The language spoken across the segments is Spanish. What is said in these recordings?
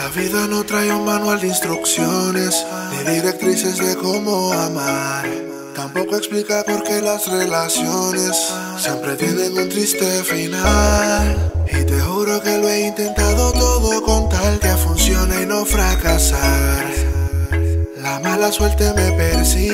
La vida no trae un manual de instrucciones ni directrices de cómo amar. Tampoco explica por qué las relaciones siempre tienen un triste final. Y te juro que lo he intentado todo con tal que funcione y no fracasar. La mala suerte me persigue,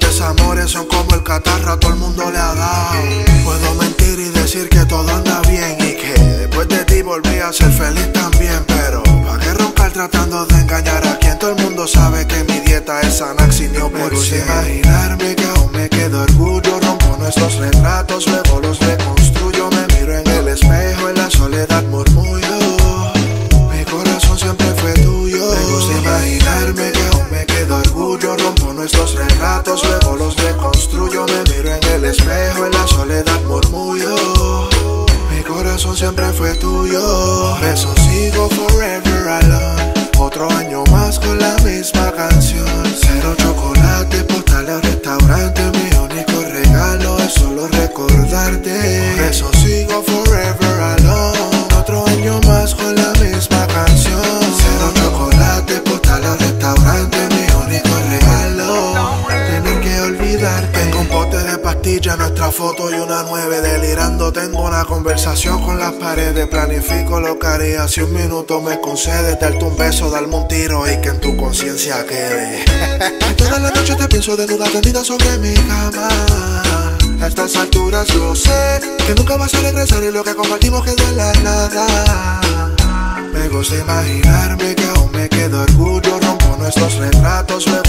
los desamores son como el catarro, a todo el mundo le ha dado. Puedo mentir y decir que todo anda bien y que después de ti volví a ser feliz también. Pero, ¿para qué roncar tratando de engañar a quien todo el mundo sabe que mi dieta es Anax y por imaginarme que aún me quedo orgullo. Rompo nuestros retratos, luego siempre fue tuyo. Eso sigo forever alone. Otro año más con la misma de nuestra foto y una nueve. Delirando, tengo una conversación con las paredes. Planifico lo que haría si un minuto me concedes. Darte un beso, darme un tiro y que en tu conciencia quede. Todas las noches te pienso desnuda, tendida sobre mi cama. A estas alturas lo sé, que nunca vas a regresar y lo que compartimos quedó en la nada. Me gusta imaginarme que aún me quedo orgullo. Rompo nuestros retratos, luego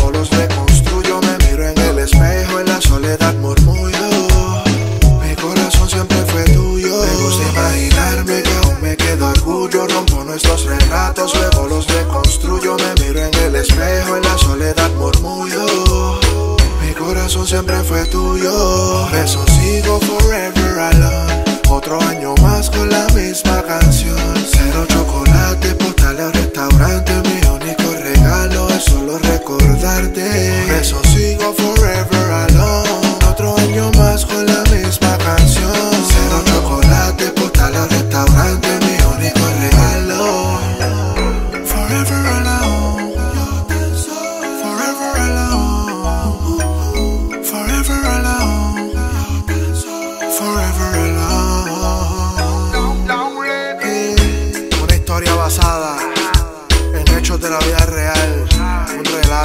siempre fue tuyo. Eso sigo forever alone. Otro año más con la misma canción. Cero chocolate, postales al restaurante. Mi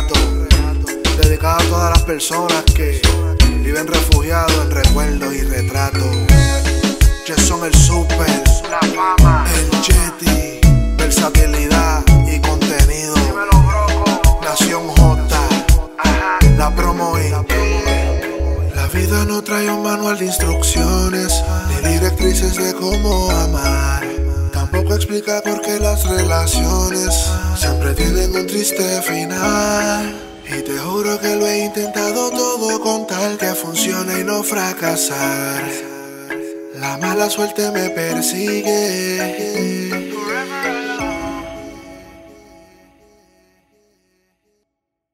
relato dedicado a todas las personas que viven refugiados en recuerdos y retratos. Jason el Super, el Jetty, versatilidad y contenido. Nación J, la promo Inc. La vida no trae un manual de instrucciones ni directrices de cómo amar. Tampoco explica por qué las relaciones siempre tienen un triste final. Y te juro que lo he intentado todo con tal que funcione y no fracasar. La mala suerte me persigue,